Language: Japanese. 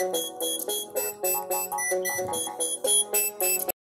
く。